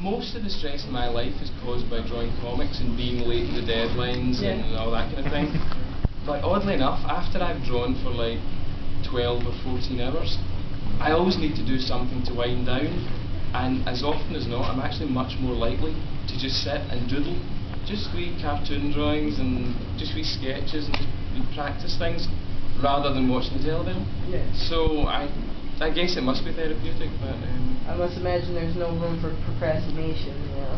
most of the stress in my life is caused by drawing comics and being late to deadlines Yeah. and all that kind of thing. but oddly enough, after I've drawn for like 12 or 14 hours, I always need to do something to wind down. And as often as not, I'm actually much more likely to just sit and doodle, just wee cartoon drawings and just wee sketches and just practice things, rather than watching the television. Yeah. So I, I guess it must be therapeutic, but. Um, I must imagine there's no room for procrastination, you know.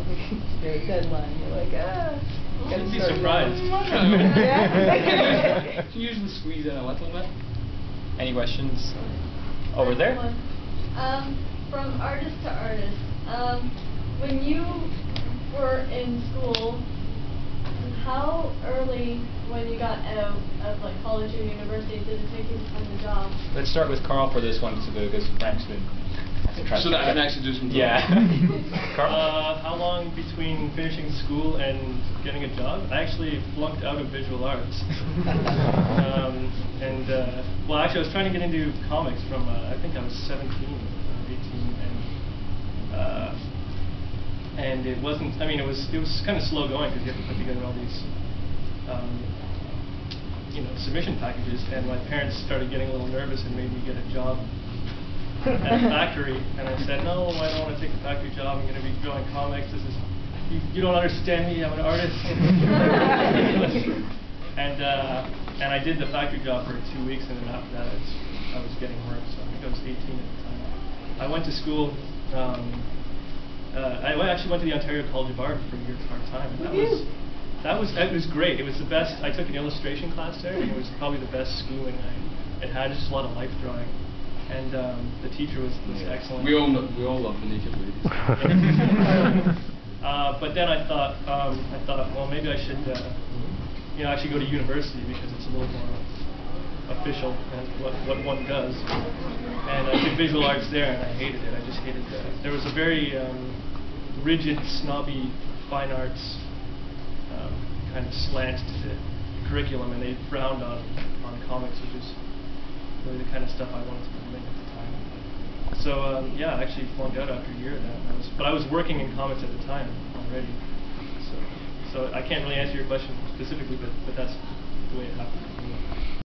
Straight deadline. You're like, ah. gotta You'd be surprised. now. Yeah. Can usually squeeze in a little bit. Any questions? Over there? Um, from artist to artist, um, when you were in school, how early when you got out of like college or university did it take you to find a job? Let's start with Karl for this one because Frank's been. has to try So that I can actually do some Yeah. Karl? Uh, how long between finishing school and getting a job? I actually flunked out of visual arts. um, and, uh, well, actually, I was trying to get into comics from, uh, I think I was 17 or 18. And, uh, and it wasn't, I mean, it was, it was kind of slow going because you have to put together all these, you know, submission packages. And my parents started getting a little nervous and made me get a job at a factory, and I said, no, I don't want to take a factory job. I'm going to be drawing comics. This is, you, you don't understand me. I'm an artist. and uh, and I did the factory job for two weeks, and then after that, I was, I was getting work. So I think I was 18 at the time. I went to school. Um, uh, I actually went to the Ontario College of Art for a year part time. and That was that was it was great. It was the best. I took an illustration class there, and it was probably the best schooling I it had. Just a lot of life drawing, and um, the teacher was, was excellent. We all know, we all love the naked ladies. uh, but then I thought um, I thought well maybe I should uh, you know actually go to university because it's a little more official and what what one does. And I did visual arts there, and I hated it. I just hated the there was a very um, rigid, snobby fine arts kind of slant to the curriculum, and they frowned on on comics, which is really the kind of stuff I wanted to doing at the time. So um, yeah, I actually flunked out after a year of that. I was, but I was working in comics at the time already. So so I can't really answer your question specifically, but but that's the way it happened.